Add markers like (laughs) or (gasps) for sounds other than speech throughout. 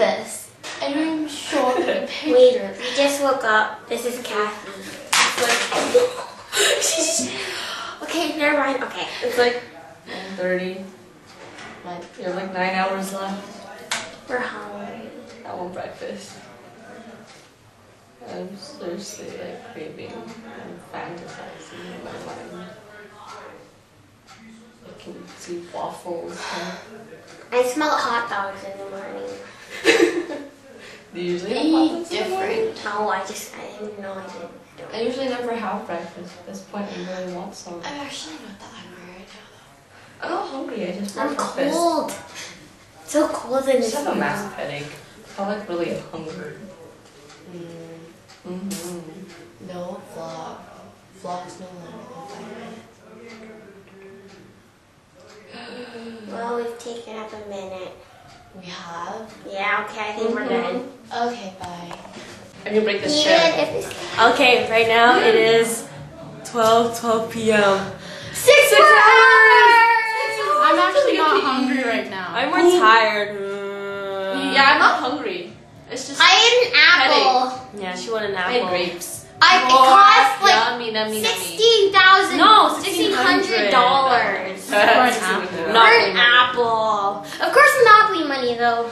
this. And you're even show me a Wait, we just woke up. This is Kathy. It's (laughs) like, okay, never mind. Okay, It's like 9.30. Like, you have like nine hours left. we're hungry. I want breakfast. I'm seriously like craving and fantasizing in my mind. I can see waffles. And I smell hot dogs in (laughs) morning. they usually have hot Be in the different. No, I just, I know I didn't. I I usually never have breakfast. At this point, I really want some. I'm actually not that hungry right now I'm not hungry. I just I'm cold. It's so cold in I this just have a massive headache. I like really hungry. Mm-hmm. No vlog. Vlogs no longer. (gasps) Well, we've taken up a minute. We have. Yeah, okay, I think we're good. Okay, bye. I can break this Yeah, chair. Okay, right now it is 12, 12 p.m. six, hours. I'm actually not hungry right now. I'm more tired. Mm. Yeah, I'm not hungry. It's just I ate an apple. Yeah, she wanted an I ate grapes. I, it cost like yummy, yummy, sixteen thousand. No, sixteen hundred dollars (laughs) for yummy. apple. an Monopoly money. apple. Of course, monopoly money though.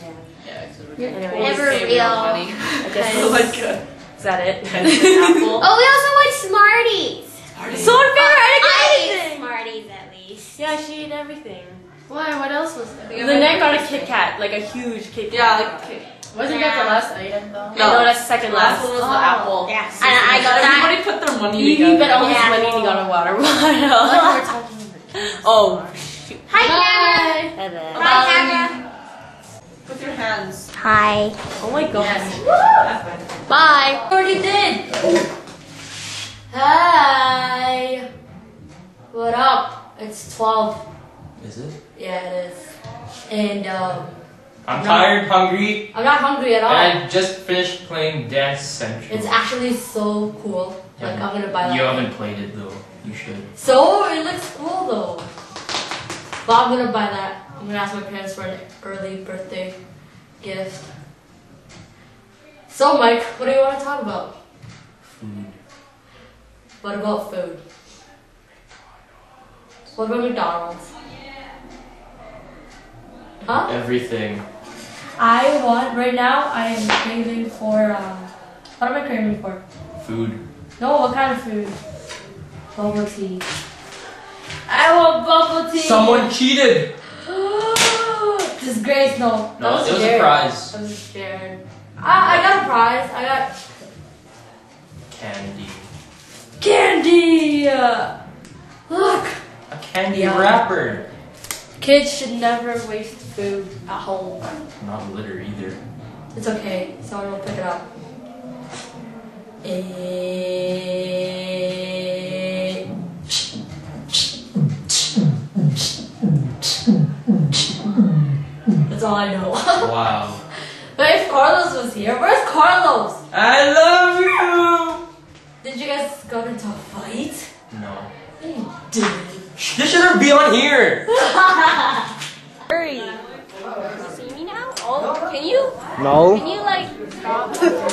Yeah, Yeah, it's Anyway. Never Save real. your money. I (laughs) guess Oh my god. is that it? (laughs) Oh, we also went Smarties. Smarties. so unfair. I I didn't ate get anything. Smarties at least. Yeah, she ate everything. Why? What else was there? The neck got a Kit Kat, like a huge Kit Kat. Yeah, like Kit Wasn't that the last item though? No, no, that's the second last last. one was Oh. the apple. Yeah, and I got that. Everybody put their money He, he together. bet all his Yeah. money and he got a water Like (laughs) bottle. we were talking about. oh, shoot. Hi, Bye. Camera. Bye. Hi, Camera. Put your hands. Hi. Oh my god. Bye. Already did. Hi. What up? It's 12. Is it? Yeah, it is. And um, I'm tired, hungry, I'm not hungry at all. and I just finished playing Dance Central. It's actually so cool. Like I'm gonna buy that. You haven't played it though. You should. So it looks cool though. But I'm gonna buy that. I'm gonna ask my parents for an early birthday gift. So Mike, what do you want to talk about? Food. What about food? What about McDonald's? Huh? Everything. I want right now. I am craving for. Um, what am I craving for? Food. No, what kind of food? Bubble tea. I want bubble tea. Someone cheated. Disgrace, no. No, That it was a prize. I was scared. I, I got a prize. I got Candy. candy. Look. A candy Yeah. wrapper. Kids should never waste food at home. Not litter either. It's okay. Someone will pick it up. Eh. I know. Wow. (laughs) but if Carlos was here, where's Carlos? I love you! Did you guys go into a fight? No. You did. This shouldn't be on here. (laughs) Hurry. See me now? Oh, can you? No. Can you like?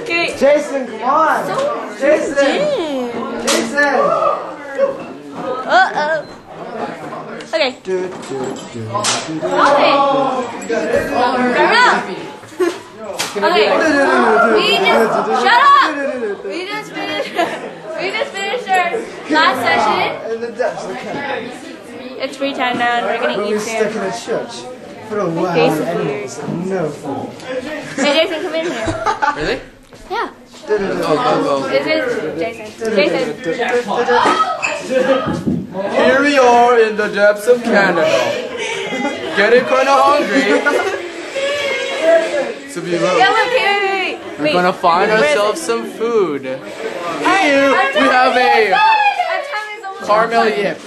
Okay. Jason, come on. Jason. Jason. (gasps) Uh oh. Okay. Do, do, do. Okay. Turn up. Okay. We just shut up. We just finished. We just finished our last session. In the depths, okay. It's free time now, and we're gonna we're eat stuck in a church for a while. Anyways, no food. Hey, Jason, come in here. Really? Yeah. Do, do, do, This is Jason. Jason. Here we are in the depths of Canada. Getting kinda hungry. So we, Yeah, will, look here. we're Wait. gonna find ourselves some food. Here we have a Our time is almost caramel yip.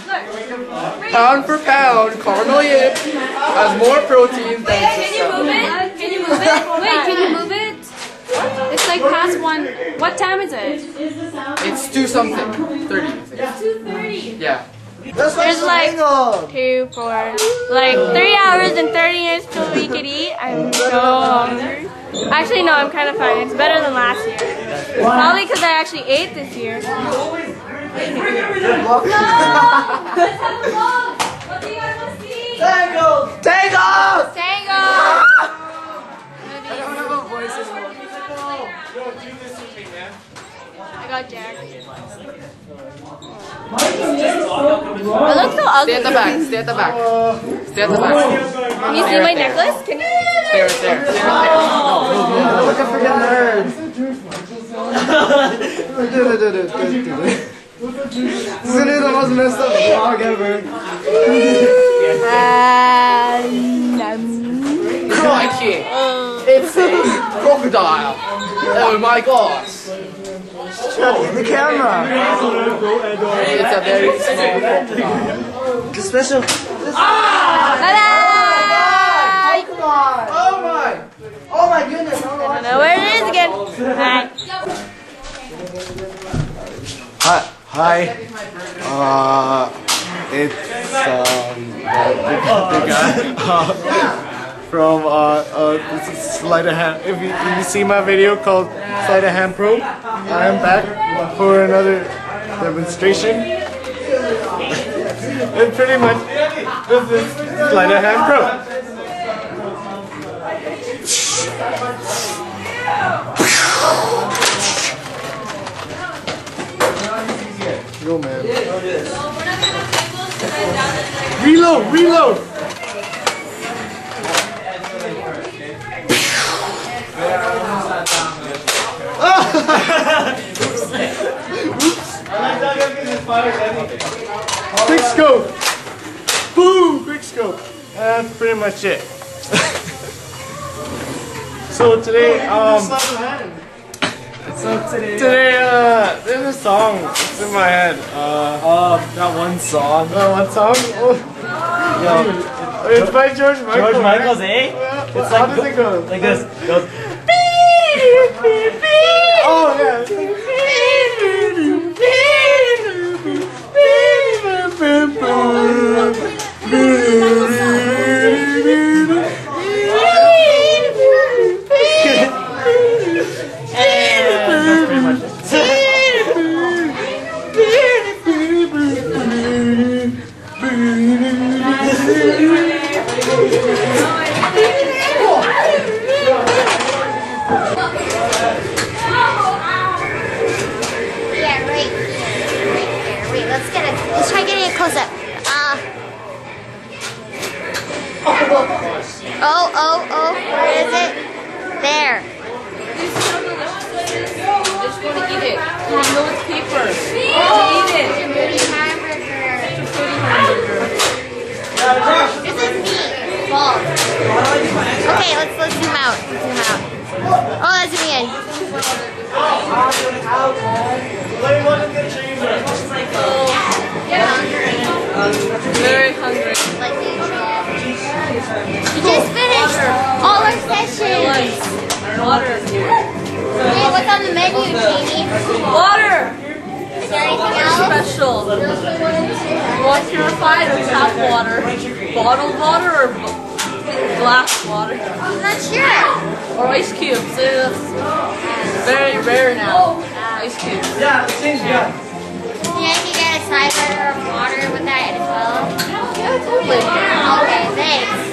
Pound for pound, caramel yip has more protein than Can you move it? Can you move it? (laughs) Wait, can you move it? It's like past one. What time is it? It's two something. 30. I think. Two thirty. Yeah. That's There's like mango. two, four, like three hours and 30 minutes till we could eat. I'm so hungry. Actually, no, I'm kind of fine. It's better than last year. Probably because I actually ate this year. (laughs) Let's have a vlog. What do you guys want to see? Got Jack. I look so ugly. Stay at the back. Stay at the back. Stay at the back. Can you see my necklace? Can you? Stay right there. Stay right oh. Look at freaking nerd. This is the most messed up vlog ever. there. Crikey. It's a crocodile. Oh my gosh. Try to the camera. It's a very small crocodile. The special. Bye-bye! Oh my. Oh my goodness. I don't know where it is again. Hi. Hi. Hi. Uh, it's um the, the guy uh, from uh uh this is Sleight of Hand. If you, if you see my video called Sleight of Hand Pro, I am back for another demonstration. (laughs) and pretty much this is Sleight of Hand Pro. Man. Reload, reload. Quick scope. Boom, quick scope. That's pretty much it. (laughs) so today, um, so today, today, uh, there's a song It's in my head. Uh, Uh, that one song. That one song? Oh, Yo, it's by George Michael. George right? Michael's, eh? Yeah. It's How like does it go? Like this. It goes. Oh yeah. Oh, oh, oh. Where is it? There. I just want to eat it. You know it's paper. Eat it. We just finished all our sessions. Water. Hey, what's on the menu, Jamie? Water. Is there anything else? Special. Water purified or tap water? Bottled water or glass water? I'm not sure. Or ice cubes. It's very rare now. Ice cubes. Yeah, change yeah. Yeah, you get a side order of water with that as well. Yeah, totally.